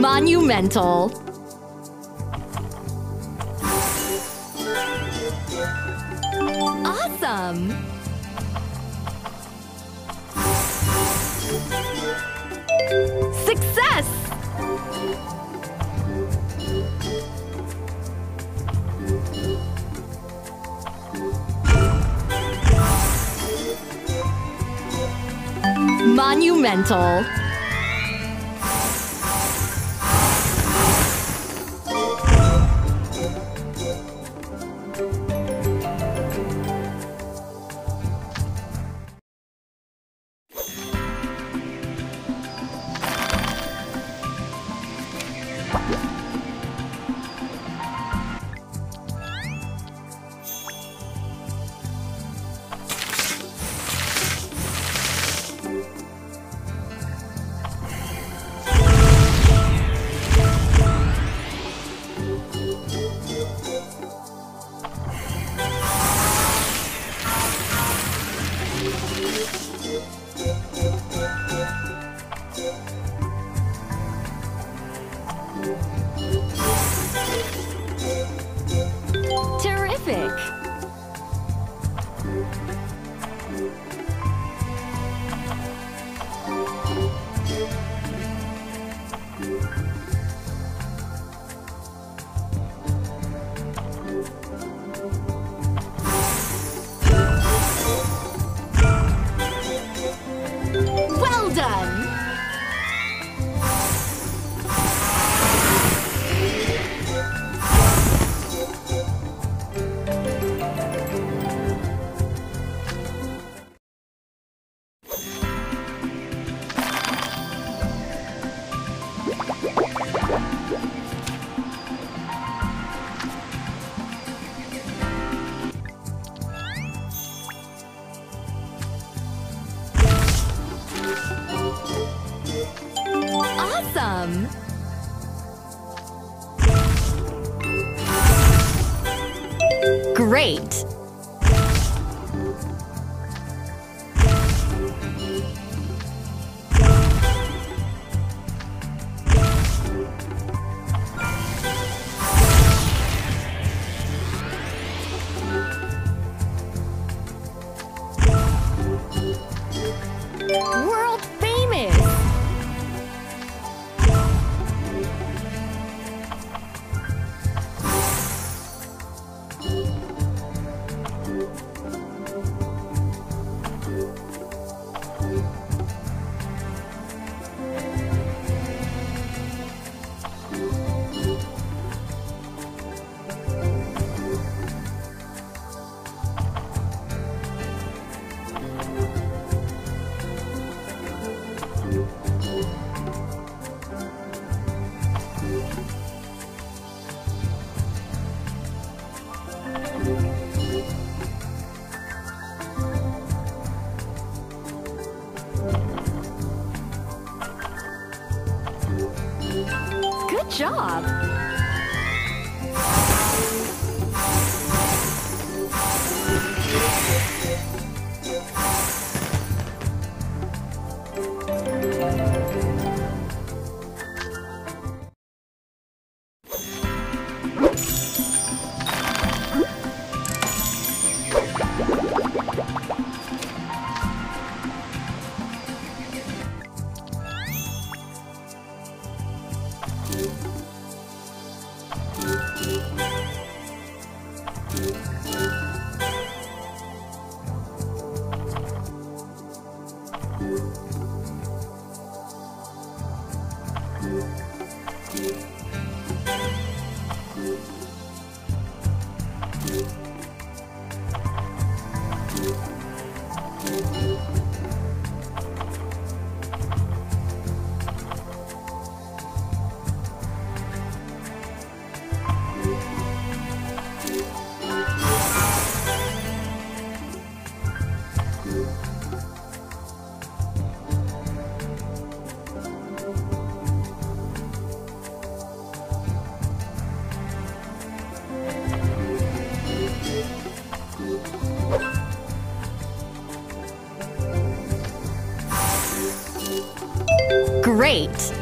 Monumental. Awesome! Success! Monumental. Well done! Awesome! Great! job! Good job! Great!